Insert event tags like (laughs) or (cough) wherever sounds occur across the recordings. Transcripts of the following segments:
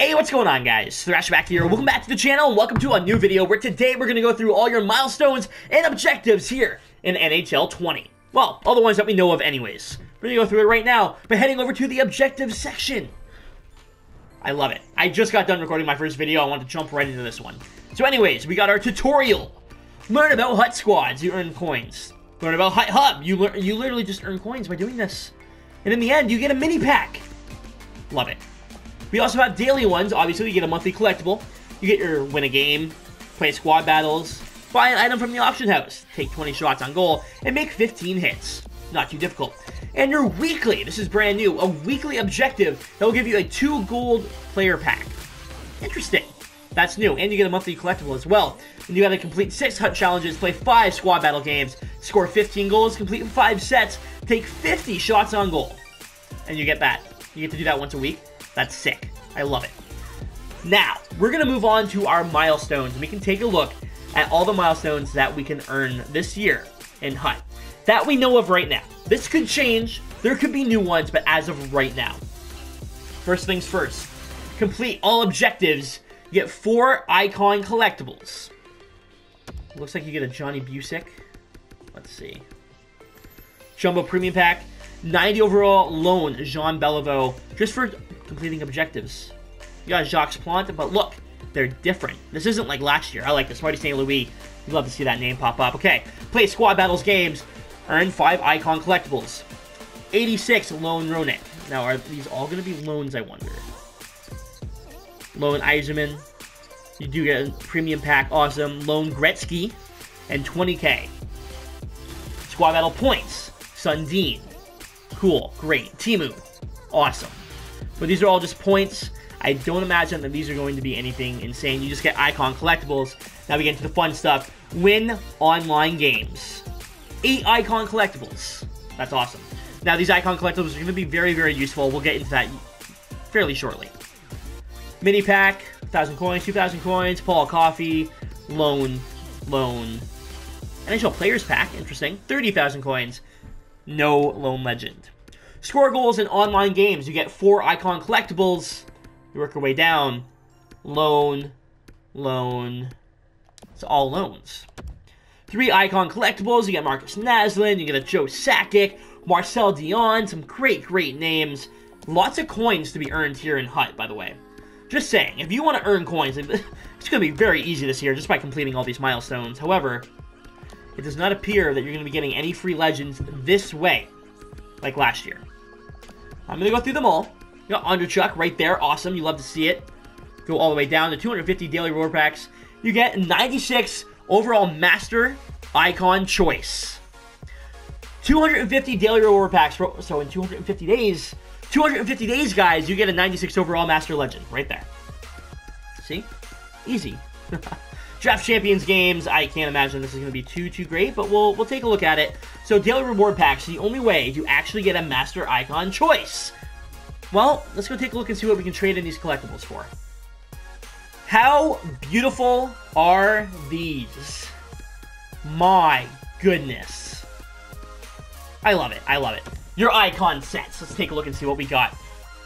Hey, what's going on guys? Thrash back here. Welcome back to the channel and welcome to a new video where today we're going to go through all your milestones and objectives here in NHL 20. Well, all the ones that we know of anyways. We're going to go through it right now by heading over to the objectives section. I love it. I just got done recording my first video. I want to jump right into this one. So anyways, we got our tutorial. Learn about hut squads. You earn coins. Learn about hut hub. You, learn, you literally just earn coins by doing this. And in the end, you get a mini pack. Love it. We also have daily ones. Obviously, you get a monthly collectible. You get your win a game, play squad battles, buy an item from the auction house, take 20 shots on goal, and make 15 hits. Not too difficult. And your weekly, this is brand new, a weekly objective that will give you a 2 gold player pack. Interesting. That's new. And you get a monthly collectible as well. And you gotta complete 6 hut challenges, play 5 squad battle games, score 15 goals, complete 5 sets, take 50 shots on goal. And you get that. You get to do that once a week. That's sick. I love it. Now, we're going to move on to our milestones. We can take a look at all the milestones that we can earn this year in HUT. That we know of right now. This could change. There could be new ones, but as of right now. First things first. Complete all objectives. You get four icon collectibles. Looks like you get a Johnny Bucyk. Let's see. Jumbo Premium Pack. 90 overall loan, Jean Beliveau, just for completing objectives. You got Jacques Plante, but look, they're different. This isn't like last year. I like this. Marty St. Louis. You'd love to see that name pop up. Okay, play squad battles games. Earn 5 icon collectibles. 86 Loan Roenick. Now, are these all going to be loans, I wonder? Loan Yzerman. You do get a premium pack. Awesome. Loan Gretzky. And 20k. Squad battle points. Sundin. Cool. Great. Teemu. Awesome. But these are all just points. I don't imagine that these are going to be anything insane. You just get icon collectibles. Now we get into the fun stuff. Win online games. Eight icon collectibles. That's awesome. Now these icon collectibles are going to be very, very useful. We'll get into that fairly shortly. Mini pack, 1,000 coins, 2,000 coins, Paul Coffey, loan, loan. NHL Players Pack, interesting, 30,000 coins. No loan Legend. Score goals in online games. You get four icon collectibles. You work your way down. Loan, loan. It's all loans. Three icon collectibles. You get Markus Naslund. You get a Joe Sakic, Marcel Dionne. Some great, great names. Lots of coins to be earned here in HUT, by the way. Just saying, if you want to earn coins, (laughs) it's going to be very easy this year just by completing all these milestones. However, it does not appear that you're going to be getting any free legends this way, like last year. I'm going to go through them all. You got Andreychuk right there. Awesome. You love to see it. Go all the way down to 250 daily reward packs. You get 96 overall master icon choice. 250 daily reward packs. For, so in 250 days, 250 days, guys, you get a 96 overall master legend right there. See? Easy. (laughs) Draft Champions games, I can't imagine this is going to be too, too great, but we'll, we'll take a look at it. So daily reward packs, the only way to actually get a master icon choice. Well, let's go take a look and see what we can trade in these collectibles for. How beautiful are these? My goodness. I love it. I love it. Your icon sets. Let's take a look and see what we got.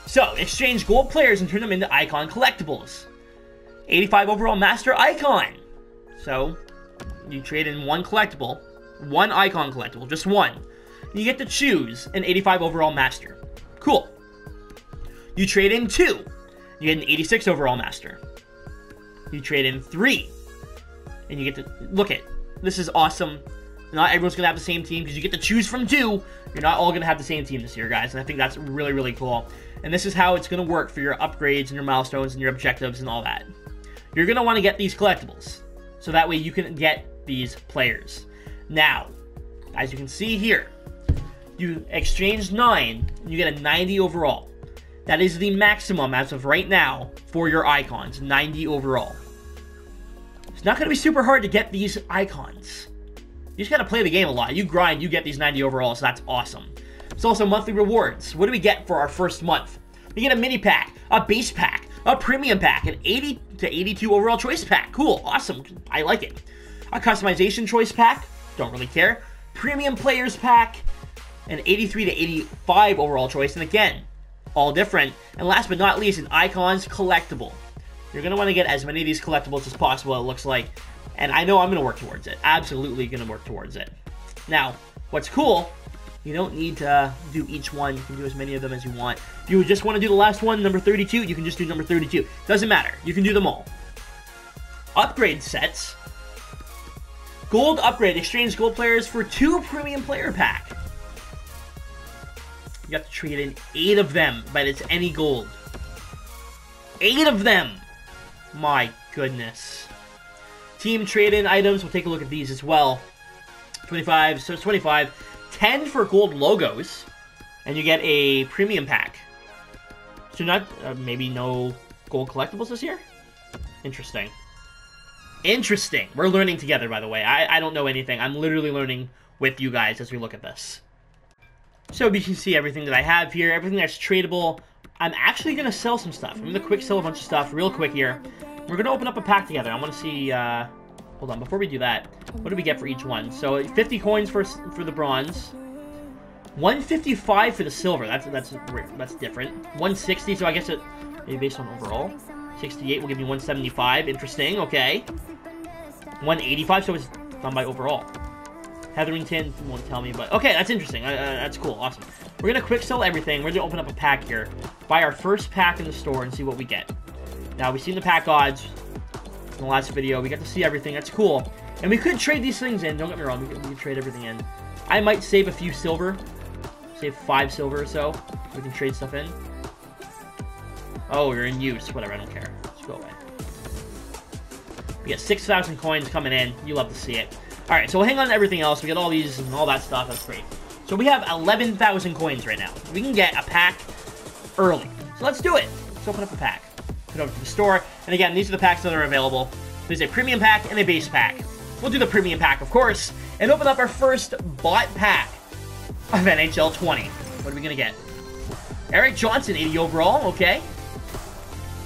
So, exchange gold players and turn them into icon collectibles. 85 overall master icon. So, you trade in one collectible, one icon collectible, just one. You get to choose an 85 overall master. Cool. You trade in two, you get an 86 overall master. You trade in three, and you get to look at. This is awesome. Not everyone's gonna have the same team because you get to choose from two. You're not all gonna have the same team this year, guys, and I think that's really, really cool. And this is how it's gonna work for your upgrades and your milestones and your objectives and all that. You're gonna want to get these collectibles. So that way you can get these players. Now, as you can see here, you exchange 9, and you get a 90 overall. That is the maximum as of right now for your icons, 90 overall. It's not going to be super hard to get these icons. You just got to play the game a lot. You grind, you get these 90 overall, so that's awesome. It's also monthly rewards. What do we get for our first month? We get a mini pack, a base pack, a premium pack, an 80 to 82 overall choice pack. Cool, awesome, I like it. A customization choice pack, don't really care. Premium players pack, an 83 to 85 overall choice, and again, all different. And last but not least, an Icons collectible. You're going to want to get as many of these collectibles as possible, it looks like. And I know I'm going to work towards it. Absolutely going to work towards it. Now, what's cool, you don't need to do each one. You can do as many of them as you want. If you just want to do the last one, number 32, you can just do number 32. Doesn't matter. You can do them all. Upgrade sets. Gold upgrade. Exchange gold players for two premium player pack. You have to trade in eight of them, but it's any gold. Eight of them! My goodness. Team trade-in items, we'll take a look at these as well. 25, so it's 25. 10 for gold logos, and you get a premium pack. So not, uh, maybe no gold collectibles this year? Interesting. Interesting. We're learning together, by the way. I, I don't know anything. I'm literally learning with you guys as we look at this. So you can see everything that I have here, everything that's tradable. I'm actually going to sell some stuff. I'm going to quick sell a bunch of stuff real quick here. We're going to open up a pack together. I want to see, uh, hold on, before we do that, what do we get for each one? So 50 coins for, for the bronze. 155 for the silver. That's that's that's different. 160, so I guess it maybe based on overall. 68 will give me 175. Interesting. Okay. 185, so it's done by overall. Hetherington won't tell me, but okay, that's interesting. Uh, uh, that's cool. Awesome. We're gonna quick sell everything. We're gonna open up a pack here, buy our first pack in the store, and see what we get. Now we've seen the pack odds in the last video. We got to see everything. That's cool. And we could trade these things in. Don't get me wrong. We could, we could trade everything in. I might save a few silver. Save five silver or so. We can trade stuff in. Oh, you're in use. Whatever. I don't care. Let's go away. We get 6,000 coins coming in. You love to see it. Alright, so we'll hang on to everything else. We got all these and all that stuff. That's great. So we have 11,000 coins right now. We can get a pack early. So let's do it. Let's open up a pack. It over to the store. And again, these are the packs that are available. There's a premium pack and a base pack. We'll do the premium pack, of course, and open up our first bought pack of NHL 20. What are we going to get? Erik Johnson, 80 overall. Okay.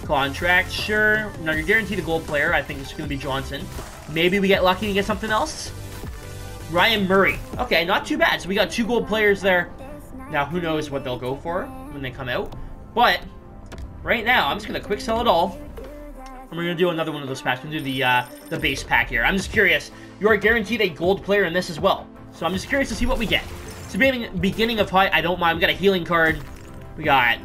Contract, sure. Now, you're guaranteed a gold player. I think it's going to be Johnson. Maybe we get lucky and get something else. Ryan Murray. Okay, not too bad. So we got two gold players there. Now, who knows what they'll go for when they come out. But, right now, I'm just going to quick sell it all. And we're going to do another one of those packs. We're going to do the, uh, the base pack here. I'm just curious. You are guaranteed a gold player in this as well. So I'm just curious to see what we get. So beginning, beginning of height, I don't mind. We got a healing card. We got,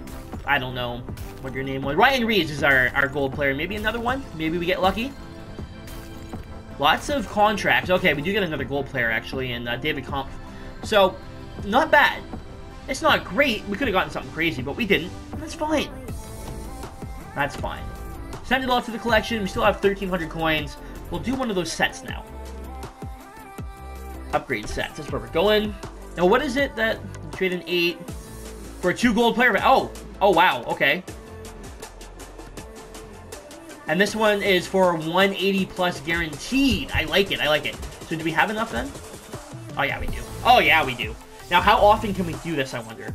I don't know what your name was. Ryan Reaves is our, our gold player. Maybe another one. Maybe we get lucky. Lots of contracts. Okay, we do get another gold player, actually, and uh, David Kampf. So, not bad. It's not great. We could have gotten something crazy, but we didn't. That's fine. That's fine. Send it off to the collection. We still have 1,300 coins. We'll do one of those sets now. Upgrade sets. That's where we're going. Now, what is it that... Trade an 8 for a 2 gold player... Oh! Oh, wow. Okay. And this one is for 180 plus guaranteed. I like it. I like it. So do we have enough then? Oh, yeah, we do. Oh, yeah, we do. Now, how often can we do this, I wonder?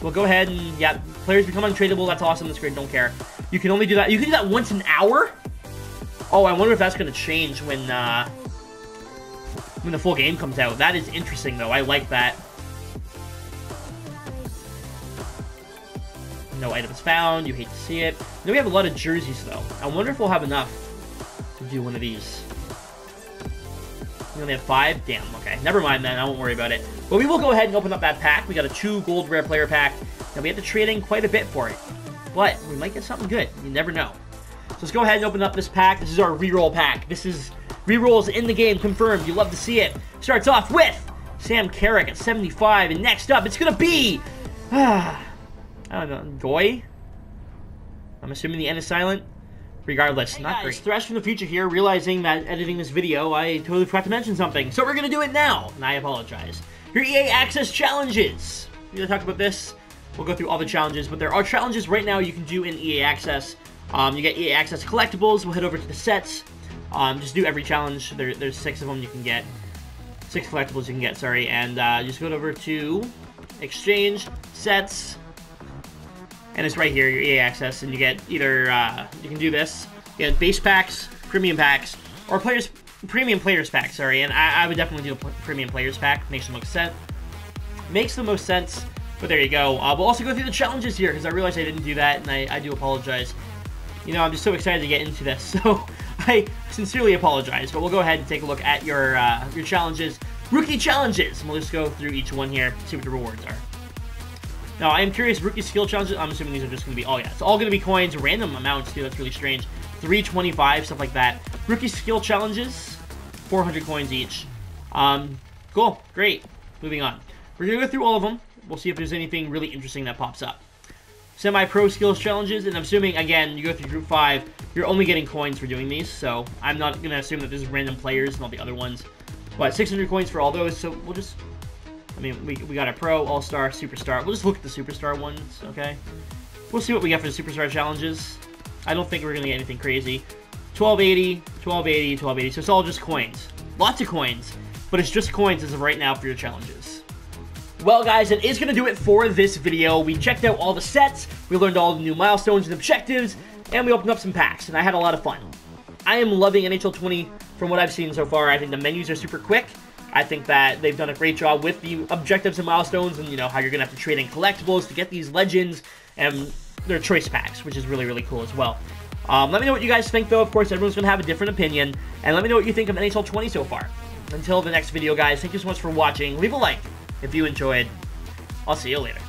We'll go ahead and, yeah, players become untradeable. That's awesome. That's great. Don't care. You can only do that. You can do that once an hour? Oh, I wonder if that's going to change when, uh, when the full game comes out. That is interesting, though. I like that. No items found. You hate to see it. Then we have a lot of jerseys, though. I wonder if we'll have enough to do one of these. We only have five? Damn, okay. Never mind then. I won't worry about it. But we will go ahead and open up that pack. We got a two gold rare player pack. Now we have to trade in quite a bit for it. But we might get something good. You never know. So let's go ahead and open up this pack. This is our reroll pack. This is rerolls in the game confirmed. You love to see it. Starts off with Sam Carrick at 75. And next up, it's going to be... Ah, (sighs) I don't know, Goy? I'm assuming the end is silent. Regardless, hey not guys, great. Thrash from the future here, realizing that editing this video, I totally forgot to mention something. So we're gonna do it now, and I apologize. Your EA Access challenges. We're gonna talk about this. We'll go through all the challenges, but there are challenges right now you can do in EA Access. Um, you get EA Access collectibles. We'll head over to the sets. Um, just do every challenge. There, there's six of them you can get. Six collectibles you can get, sorry. And uh, just go over to Exchange, Sets, and it's right here, your EA access, and you get either, uh, you can do this, you get base packs, premium packs, or players, premium players pack, sorry, and I, I would definitely do a premium players pack, makes the most sense, makes the most sense, But there you go. Uh, we'll also go through the challenges here, because I realized I didn't do that, and I, I do apologize. You know, I'm just so excited to get into this, (laughs) so I sincerely apologize. But we'll go ahead and take a look at your uh, your challenges. Rookie challenges! And we'll just go through each one here, see what the rewards are. Now, I am curious, rookie skill challenges, I'm assuming these are just going to be, oh yeah, it's all going to be coins, random amounts too, that's really strange. 325, stuff like that. Rookie skill challenges, 400 coins each. Um, cool, great. Moving on. We're going to go through all of them. We'll see if there's anything really interesting that pops up. Semi-pro skills challenges, and I'm assuming, again, you go through group 5, you're only getting coins for doing these, so I'm not going to assume that this is random players and all the other ones. But 600 coins for all those, so we'll just I mean, we, we got a Pro, All-Star, Superstar. We'll just look at the Superstar ones, okay? We'll see what we get for the Superstar challenges. I don't think we're going to get anything crazy. 1280, 1280, 1280. So it's all just coins. Lots of coins. But it's just coins as of right now for your challenges. Well, guys, that is going to do it for this video. We checked out all the sets, we learned all the new milestones and objectives, and we opened up some packs, and I had a lot of fun. I am loving NHL 20 from what I've seen so far. I think the menus are super quick. I think that they've done a great job with the objectives and milestones and, you know, how you're going to have to trade in collectibles to get these legends and their choice packs, which is really, really cool as well. Um, let me know what you guys think, though. Of course, everyone's going to have a different opinion. And let me know what you think of NHL 20 so far. Until the next video, guys, thank you so much for watching. Leave a like if you enjoyed. I'll see you later.